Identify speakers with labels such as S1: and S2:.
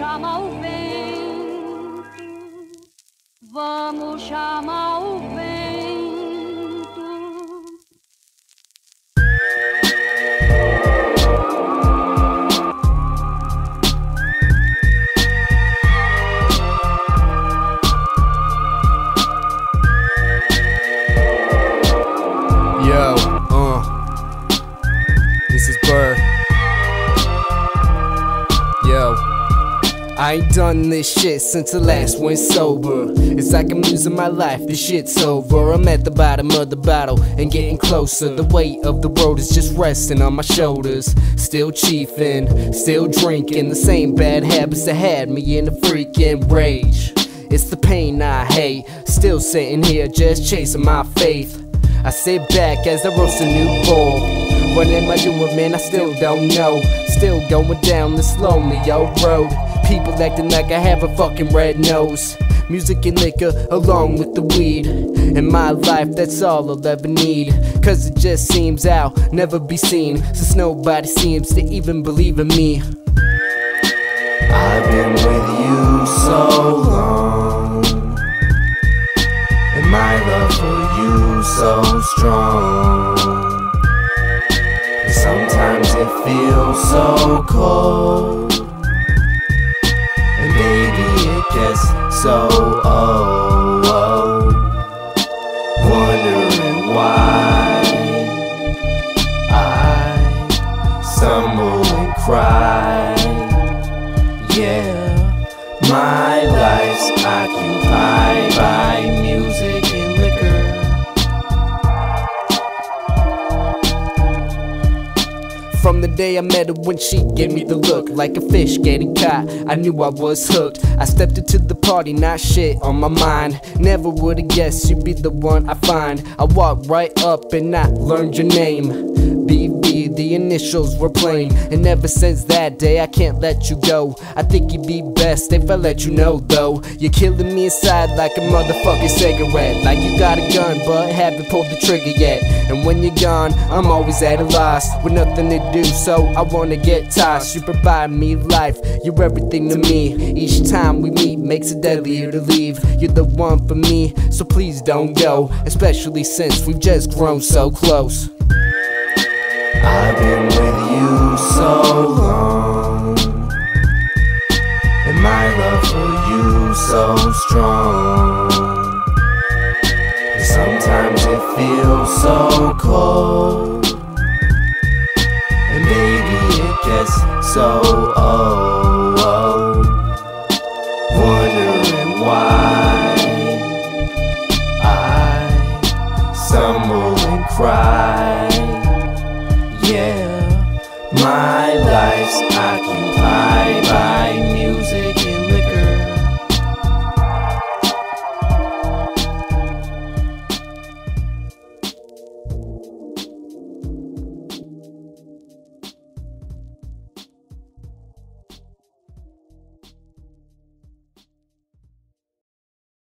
S1: chamar o vento, vamos chamar o vento.
S2: Yo, uh, this is Burr. I ain't done this shit since the last went sober. It's like I'm losing my life, this shit's over. I'm at the bottom of the bottle and getting closer. The weight of the world is just resting on my shoulders. Still chiefing, still drinking. The same bad habits that had me in a freaking rage. It's the pain I hate. Still sitting here just chasing my faith. I sit back as I roast a new bowl. What am I doing, man? I still don't know. Still going down this lonely old road. People acting like I have a fucking red nose. Music and liquor along with the weed. In my life, that's all I'll ever need. Cause it just seems I'll never be seen. Since nobody seems to even believe in me.
S3: I've been with you so long, and my love for you so strong. Sometimes it feels so cold, and baby it gets so old. Wondering why I stumble and cry. Yeah, my life's occupied by
S2: From the day I met her when she gave me the look Like a fish getting caught, I knew I was hooked. I stepped into the party, not shit on my mind. Never would've guessed you'd be the one I find. I walked right up and I learned your name. BV, the initials were plain. And ever since that day I can't let you go. I think you'd be best if I let you know though. You're killing me inside like a motherfucking cigarette. Like you got a gun but haven't pulled the trigger yet. And when you're gone, I'm always at a loss With nothing to do. So I wanna get tossed. You provide me life, you're everything to me. Each time we meet makes it deadlier to leave. You're the one for me, so please don't go. Especially since we've just grown so close
S3: been with you so long, and my love for you so strong. And sometimes it feels so cold, and baby it gets so old. Wondering why I stumble and cry. Yeah, my life's